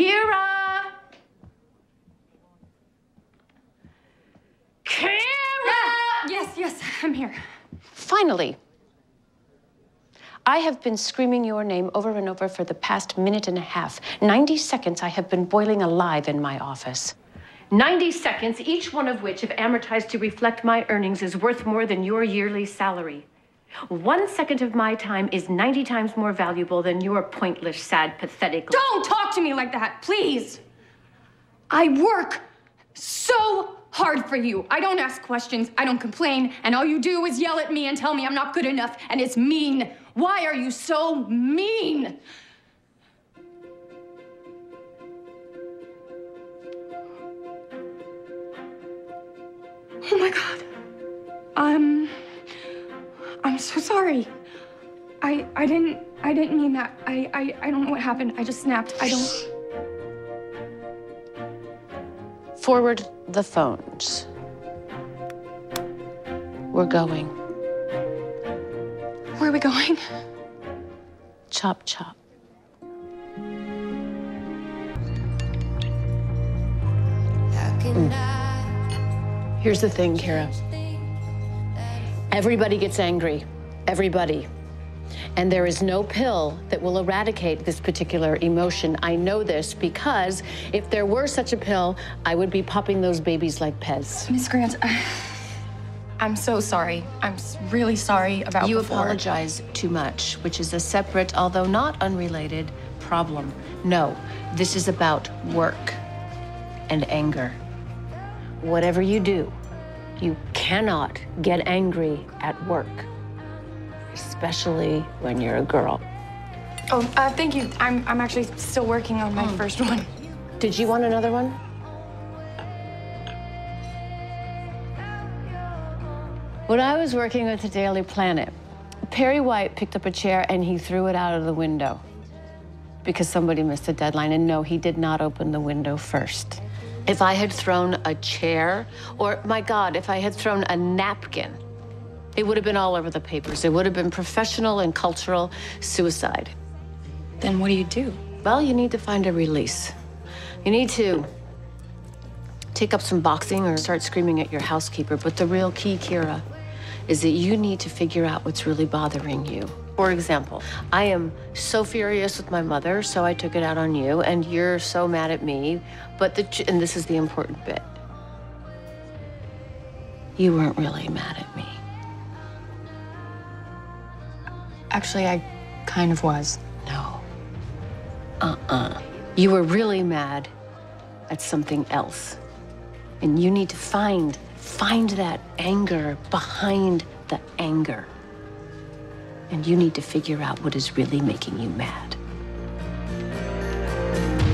Kira! Kira! Yes, yes, I'm here. Finally. I have been screaming your name over and over for the past minute and a half. 90 seconds I have been boiling alive in my office. 90 seconds, each one of which, if amortized to reflect my earnings, is worth more than your yearly salary. One second of my time is 90 times more valuable than your pointless, sad, pathetic. Don't talk to me like that, please. I work so hard for you. I don't ask questions, I don't complain, and all you do is yell at me and tell me I'm not good enough, and it's mean. Why are you so mean? Oh my god. I'm so sorry. I I didn't I didn't mean that. I I, I don't know what happened. I just snapped. I don't Forward the phones. We're going. Where are we going? Chop, chop. Mm. Here's the thing, Kira. Everybody gets angry. Everybody. And there is no pill that will eradicate this particular emotion. I know this because if there were such a pill, I would be popping those babies like Pez. Miss Grant, I, I'm so sorry. I'm really sorry about You before. apologize too much, which is a separate, although not unrelated, problem. No, this is about work and anger. Whatever you do, you cannot get angry at work, especially when you're a girl. Oh, uh, thank you. I'm I'm actually still working on my first one. Did you want another one? When I was working with the Daily Planet, Perry White picked up a chair and he threw it out of the window because somebody missed a deadline. And no, he did not open the window first. If I had thrown a chair, or my God, if I had thrown a napkin, it would have been all over the papers. It would have been professional and cultural suicide. Then what do you do? Well, you need to find a release. You need to take up some boxing or start screaming at your housekeeper. But the real key, Kira, is that you need to figure out what's really bothering you. For example, I am so furious with my mother, so I took it out on you, and you're so mad at me. But the and this is the important bit. You weren't really mad at me. Actually, I kind of was. No. Uh-uh. You were really mad at something else. And you need to find, find that anger behind the anger. And you need to figure out what is really making you mad.